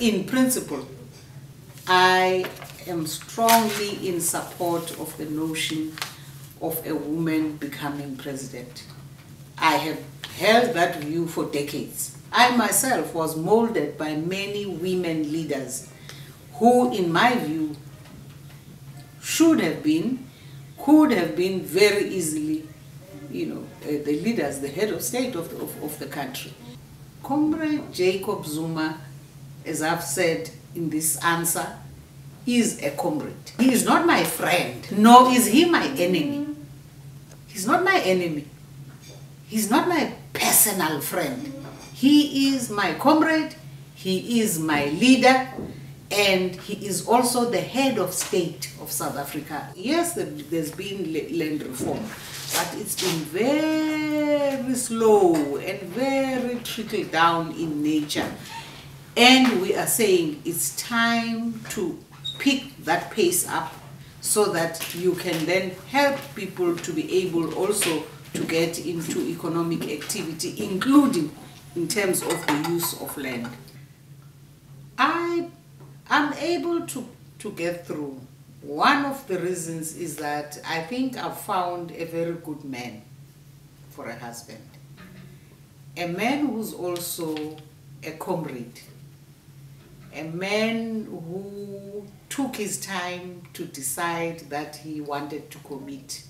In principle, I am strongly in support of the notion of a woman becoming president. I have held that view for decades. I myself was molded by many women leaders who, in my view, should have been, could have been very easily, you know, uh, the leaders, the head of state of the, of, of the country. Comrade Jacob Zuma, as I've said in this answer, he is a comrade. He is not my friend, nor is he my enemy. He's not my enemy. He's not my personal friend. He is my comrade, he is my leader, and he is also the head of state of South Africa. Yes, there's been land reform, but it's been very slow and very trickle down in nature. And we are saying it's time to pick that pace up so that you can then help people to be able also to get into economic activity, including in terms of the use of land. I am able to, to get through. One of the reasons is that I think I've found a very good man for a husband. A man who's also a comrade. A man who took his time to decide that he wanted to commit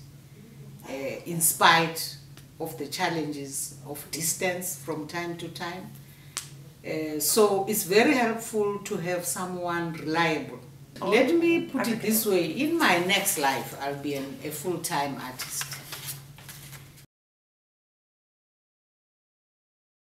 uh, in spite of the challenges of distance from time to time. Uh, so it's very helpful to have someone reliable. Let me put it this way, in my next life I'll be an, a full-time artist.